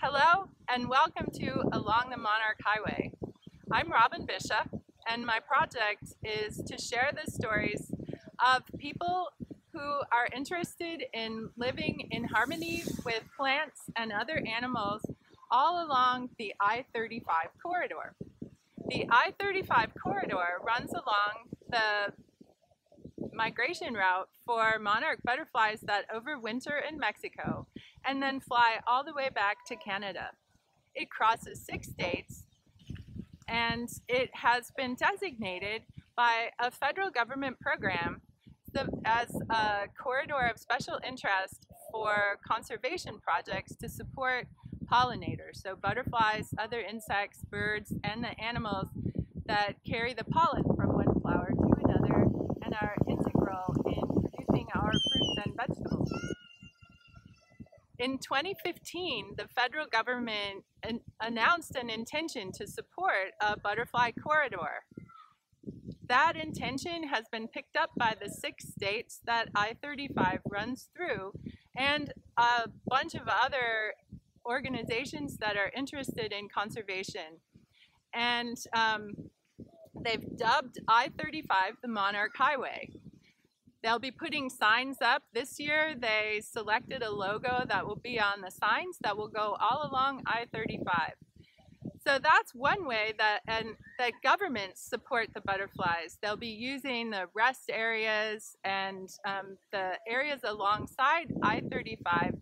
Hello and welcome to Along the Monarch Highway. I'm Robin Bisha and my project is to share the stories of people who are interested in living in harmony with plants and other animals all along the I-35 corridor. The I-35 corridor runs along the migration route for monarch butterflies that overwinter in Mexico and then fly all the way back to Canada. It crosses six states and it has been designated by a federal government program as a corridor of special interest for conservation projects to support pollinators, so butterflies, other insects, birds, and the animals that carry the pollen from one flower to another and are integral in producing our fruits and vegetables. In 2015, the federal government an announced an intention to support a butterfly corridor. That intention has been picked up by the six states that I-35 runs through and a bunch of other organizations that are interested in conservation. And um, they've dubbed I-35 the Monarch Highway. They'll be putting signs up. This year they selected a logo that will be on the signs that will go all along I-35. So that's one way that and that governments support the butterflies. They'll be using the rest areas and um, the areas alongside I-35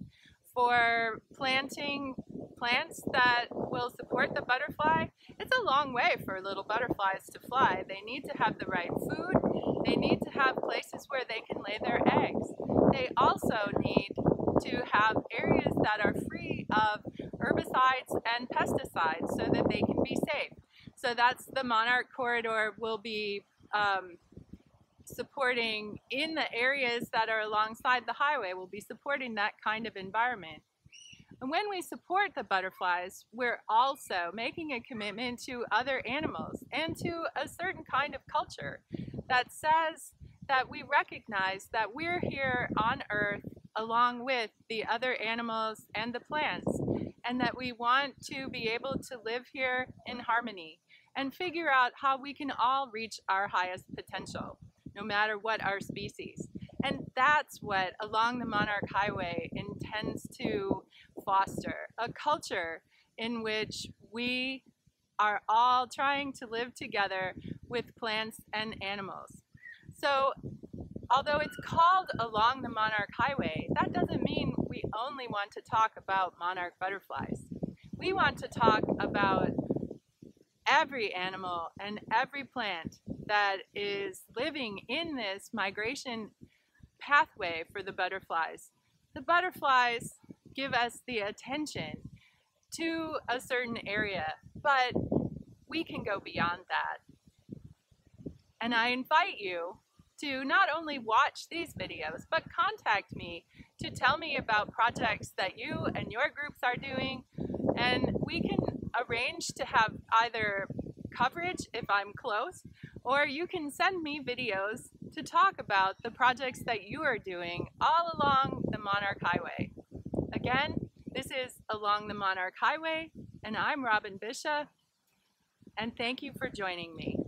for planting plants that will support the butterfly. It's a long way for little butterflies to fly. They need to have the right food. They need to have places where they can lay their eggs. They also need to have areas that are free of herbicides and pesticides so that they can be safe. So that's the monarch corridor will be um, supporting in the areas that are alongside the highway, we'll be supporting that kind of environment. And when we support the butterflies, we're also making a commitment to other animals and to a certain kind of culture that says that we recognize that we're here on Earth along with the other animals and the plants, and that we want to be able to live here in harmony and figure out how we can all reach our highest potential no matter what our species. And that's what Along the Monarch Highway intends to foster, a culture in which we are all trying to live together with plants and animals. So although it's called Along the Monarch Highway, that doesn't mean we only want to talk about monarch butterflies. We want to talk about every animal and every plant that is living in this migration pathway for the butterflies. The butterflies give us the attention to a certain area, but we can go beyond that. And I invite you to not only watch these videos, but contact me to tell me about projects that you and your groups are doing, and we can arrange to have either coverage if I'm close, or you can send me videos to talk about the projects that you are doing all along the Monarch Highway. Again, this is Along the Monarch Highway, and I'm Robin Bisha, and thank you for joining me.